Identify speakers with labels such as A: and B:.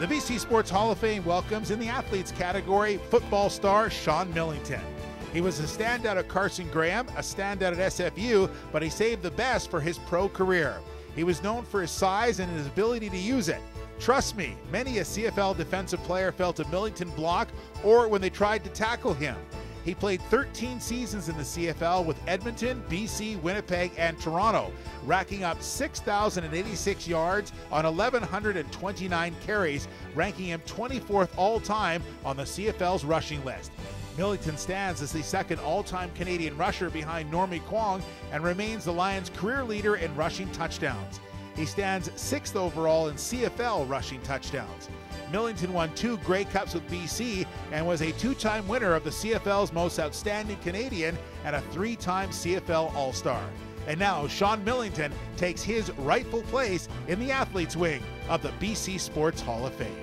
A: The BC Sports Hall of Fame welcomes in the athletes category football star Sean Millington. He was a standout at Carson Graham, a standout at SFU, but he saved the best for his pro career. He was known for his size and his ability to use it. Trust me, many a CFL defensive player felt a Millington block or when they tried to tackle him. He played 13 seasons in the CFL with Edmonton, BC, Winnipeg, and Toronto, racking up 6,086 yards on 1,129 carries, ranking him 24th all time on the CFL's rushing list. Millington stands as the second all time Canadian rusher behind Normie Kwong and remains the Lions' career leader in rushing touchdowns. He stands sixth overall in CFL rushing touchdowns. Millington won two Grey Cups with BC and was a two time winner of the CFL's Most Outstanding Canadian and a three time CFL All Star. And now Sean Millington takes his rightful place in the athletes wing of the BC Sports Hall of Fame.